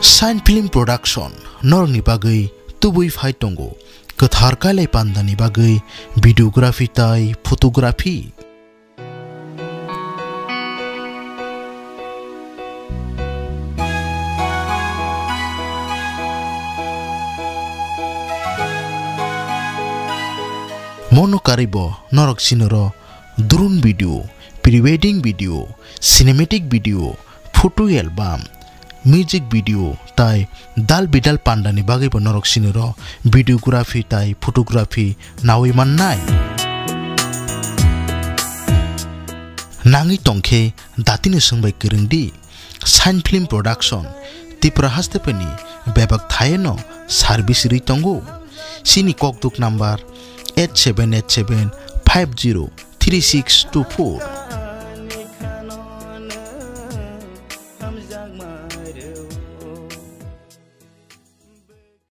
Sign Film Production norni bagai tubui fai tongo ketar kalai pandani bagai videografi tai fotografi মনো কারিব নরক সিনর drone video pre wedding video cinematic video photo album music video ताई दाल बिडाल पान्डानि बागैबो नरकसिनो ভিডিওগ্রাফি, তাই ফটোগ্রাফি फट'ग्राफी नावै मान्नाय नाङै टंखे दातिनो सोंबाय गोरोंदि সাইন ফিল্ম প্রডাকশন ত্রিপুরা হাসতে পেনি থায় ন সার্ভিস রিতঙ্গ সিনি ককদুক number eight seven eight seven, five zero, three six two four.